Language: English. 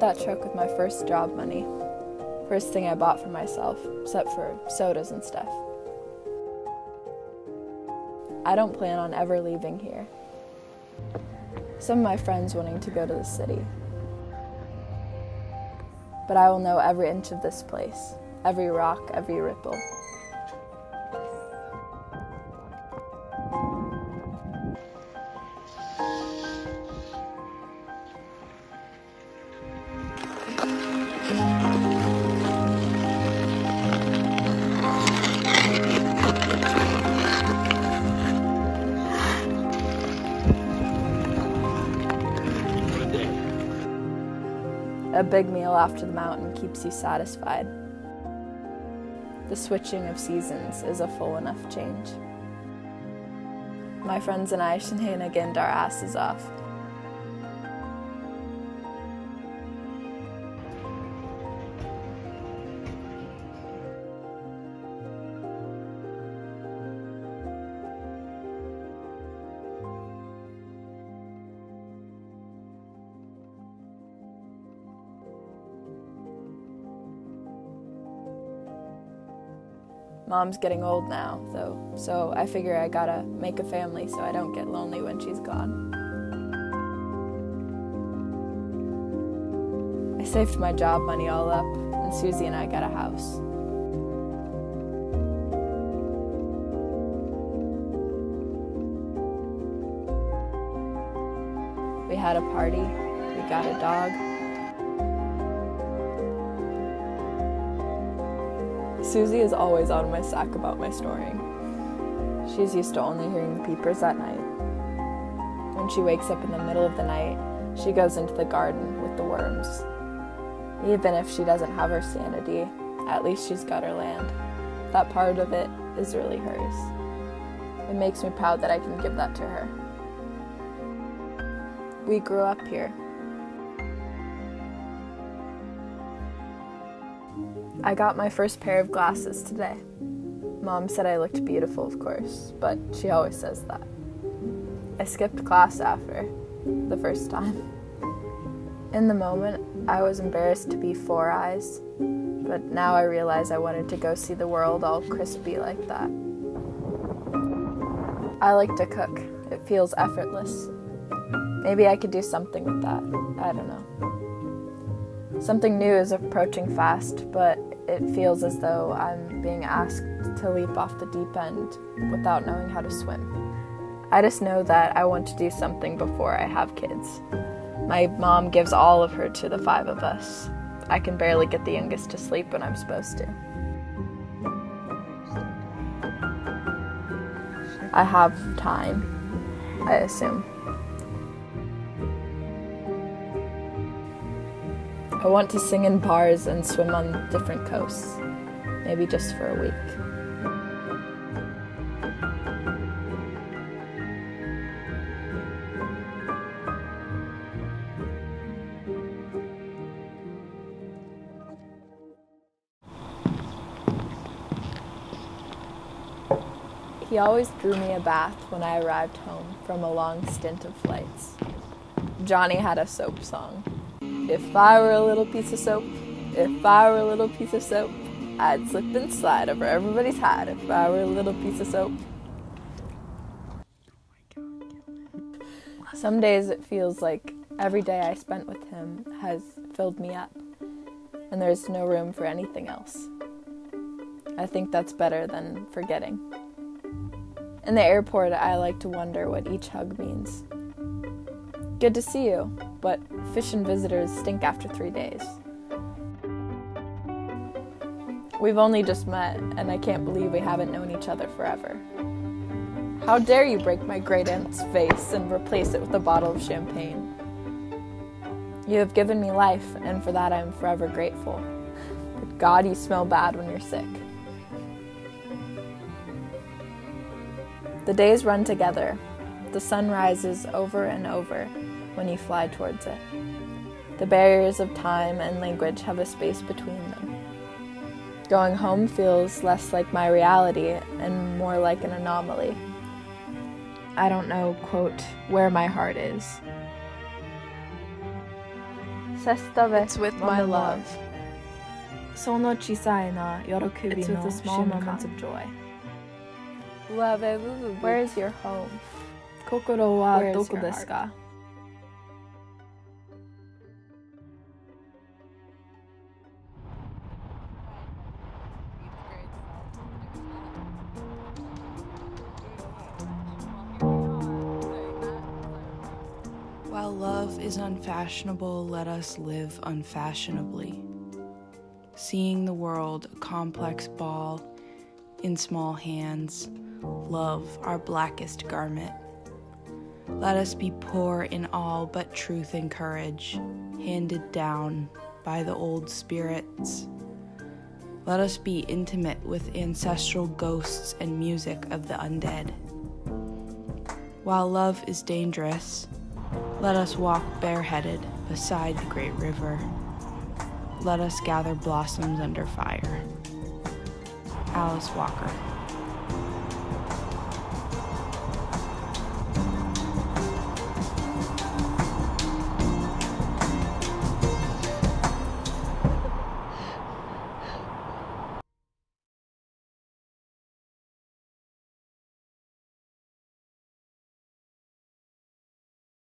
That truck with my first job money. First thing I bought for myself, except for sodas and stuff. I don't plan on ever leaving here. Some of my friends wanting to go to the city. But I will know every inch of this place, every rock, every ripple. A big meal after the mountain keeps you satisfied. The switching of seasons is a full enough change. My friends and I shenanigans our asses off. Mom's getting old now, though, so I figure I gotta make a family so I don't get lonely when she's gone. I saved my job money all up, and Susie and I got a house. We had a party, we got a dog. Susie is always on my sack about my snoring. She's used to only hearing the peepers at night. When she wakes up in the middle of the night, she goes into the garden with the worms. Even if she doesn't have her sanity, at least she's got her land. That part of it is really hers. It makes me proud that I can give that to her. We grew up here. I got my first pair of glasses today. Mom said I looked beautiful, of course, but she always says that. I skipped class after the first time. In the moment, I was embarrassed to be four eyes, but now I realize I wanted to go see the world all crispy like that. I like to cook, it feels effortless. Maybe I could do something with that. I don't know. Something new is approaching fast, but it feels as though I'm being asked to leap off the deep end without knowing how to swim. I just know that I want to do something before I have kids. My mom gives all of her to the five of us. I can barely get the youngest to sleep when I'm supposed to. I have time, I assume. I want to sing in bars and swim on different coasts, maybe just for a week. He always drew me a bath when I arrived home from a long stint of flights. Johnny had a soap song. If I were a little piece of soap, if I were a little piece of soap, I'd slip and slide over everybody's hide if I were a little piece of soap. Some days it feels like every day I spent with him has filled me up, and there's no room for anything else. I think that's better than forgetting. In the airport, I like to wonder what each hug means. Good to see you, but fish and visitors stink after three days. We've only just met, and I can't believe we haven't known each other forever. How dare you break my great aunt's face and replace it with a bottle of champagne? You have given me life, and for that I am forever grateful. But God, you smell bad when you're sick. The days run together. The sun rises over and over when you fly towards it. The barriers of time and language have a space between them. Going home feels less like my reality and more like an anomaly. I don't know, quote, where my heart is. It's with my love. Yorokobi It's with a small moment of joy. Where is your home? Kokoro wa doko desu ka? While love is unfashionable, let us live unfashionably. Seeing the world a complex ball in small hands, love our blackest garment. Let us be poor in all but truth and courage, handed down by the old spirits. Let us be intimate with ancestral ghosts and music of the undead. While love is dangerous, let us walk bareheaded beside the great river. Let us gather blossoms under fire. Alice Walker.